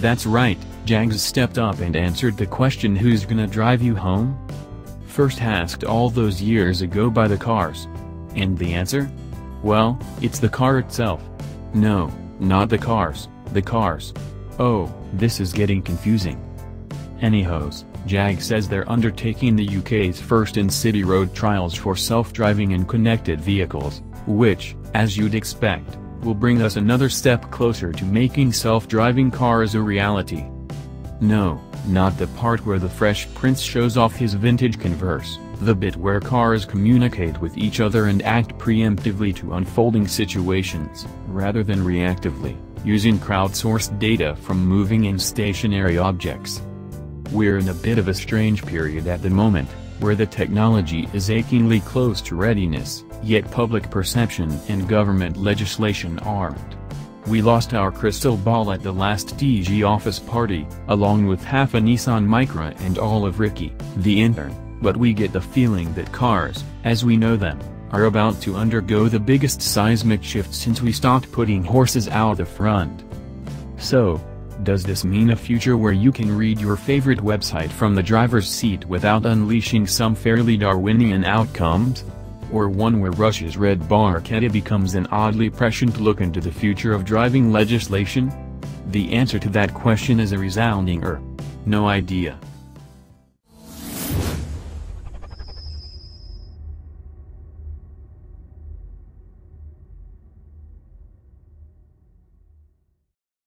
That's right, Jags stepped up and answered the question who's gonna drive you home? First asked all those years ago by the cars. And the answer? Well, it's the car itself. No, not the cars, the cars. Oh, this is getting confusing. Anyhows, JAG says they're undertaking the UK's first in-city road trials for self-driving and connected vehicles, which, as you'd expect, will bring us another step closer to making self-driving cars a reality. No, not the part where the Fresh Prince shows off his vintage Converse, the bit where cars communicate with each other and act preemptively to unfolding situations, rather than reactively, using crowdsourced data from moving and stationary objects. We're in a bit of a strange period at the moment, where the technology is achingly close to readiness, yet public perception and government legislation aren't. We lost our crystal ball at the last DG office party, along with half a Nissan Micra and all of Ricky, the intern, but we get the feeling that cars, as we know them, are about to undergo the biggest seismic shift since we stopped putting horses out the front. So, does this mean a future where you can read your favorite website from the driver's seat without unleashing some fairly Darwinian outcomes? Or one where Rush's red barchetta becomes an oddly prescient look into the future of driving legislation? The answer to that question is a resounding er. No idea.